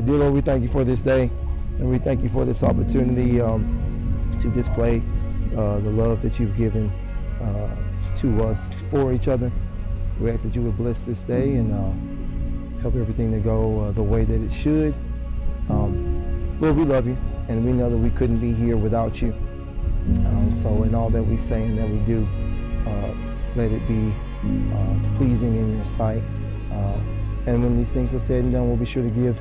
Dear Lord, we thank you for this day, and we thank you for this opportunity um, to display uh, the love that you've given uh, to us for each other. We ask that you would bless this day and uh, help everything to go uh, the way that it should. Um, Lord, we love you, and we know that we couldn't be here without you. Um, so in all that we say and that we do, uh, let it be uh, pleasing in your sight. And when these things are said and done, we'll be sure to give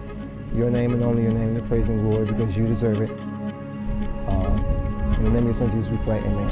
your name and only your name the praise and glory because you deserve it. Uh, in the name of your son Jesus we pray, amen.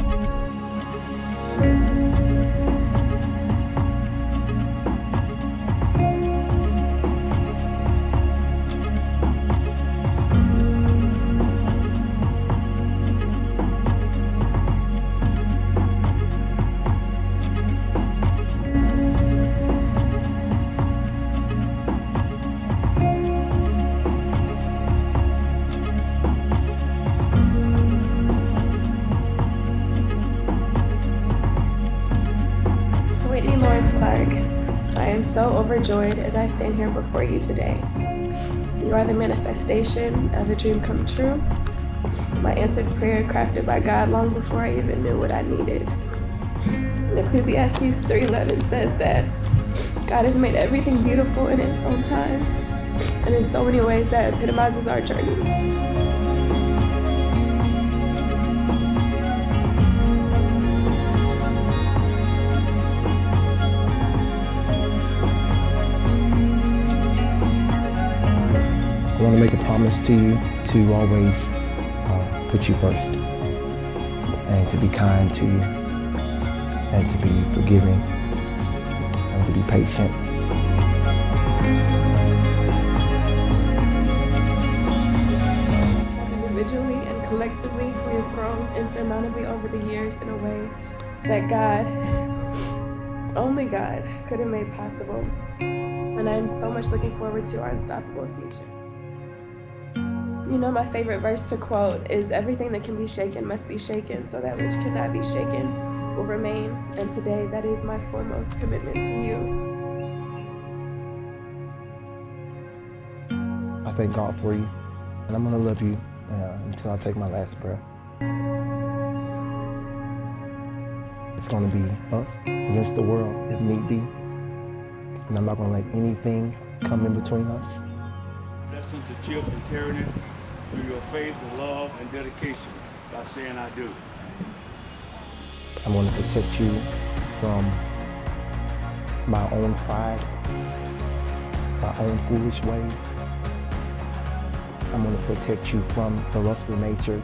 So overjoyed as I stand here before you today. You are the manifestation of a dream come true, my answered prayer crafted by God long before I even knew what I needed. And Ecclesiastes 3:11 says that God has made everything beautiful in its own time, and in so many ways that epitomizes our journey. I want to make a promise to you to always uh, put you first and to be kind to you and to be forgiving and to be patient. Individually and collectively, we have grown insurmountably over the years in a way that God, only God, could have made possible. And I'm so much looking forward to our unstoppable future. You know, my favorite verse to quote is Everything that can be shaken must be shaken, so that which cannot be shaken will remain. And today, that is my foremost commitment to you. I thank God for you and I'm going to love you uh, until I take my last breath. It's going to be us against the world if need be. And I'm not going to let anything come in between us. That's Blessings the Chip and Terranie through your faith and love and dedication by saying I do. I'm going to protect you from my own pride, my own foolish ways. I'm going to protect you from the lustful nature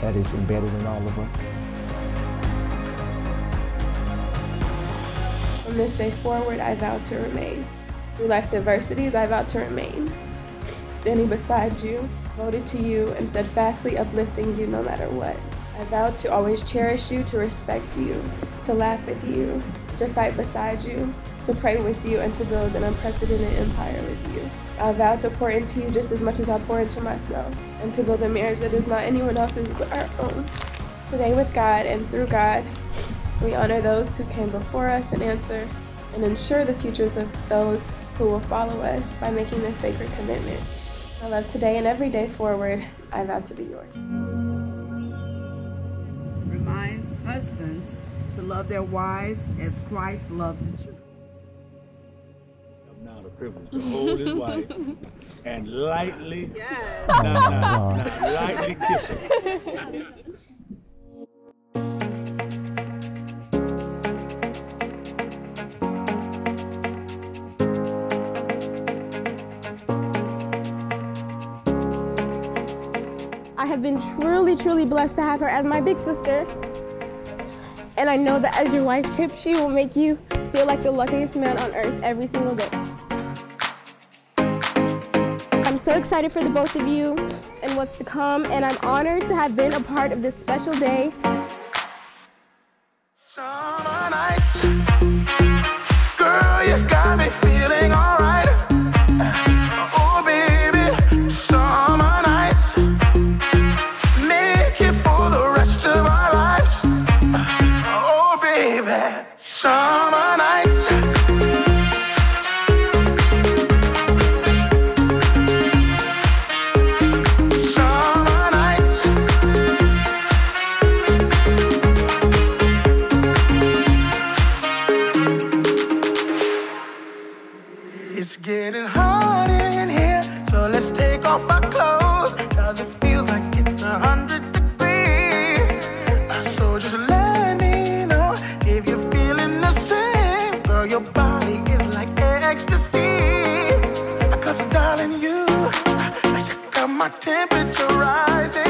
that is embedded in all of us. From this day forward, I vow to remain. Through life's adversities, I vow to remain. Standing beside you, devoted to you, and steadfastly uplifting you no matter what. I vow to always cherish you, to respect you, to laugh with you, to fight beside you, to pray with you, and to build an unprecedented empire with you. I vow to pour into you just as much as I pour into myself, and to build a marriage that is not anyone else's but our own. Today, with God and through God, we honor those who came before us and answer and ensure the futures of those who will follow us by making this sacred commitment. I love today and every day forward. I vow to be yours. reminds husbands to love their wives as Christ loved the church. I'm now the privilege to hold his wife and lightly, Yes. nah, nah, nah, lightly kiss her. I have been truly, truly blessed to have her as my big sister. And I know that as your wife, Chip, she will make you feel like the luckiest man on earth every single day. I'm so excited for the both of you and what's to come, and I'm honored to have been a part of this special day. It's getting hot in here, so let's take off our clothes. Cause it feels like it's a hundred degrees. So just let me know if you're feeling the same. Girl, your body is like ecstasy. Cause darling, you, you got my temperature rising.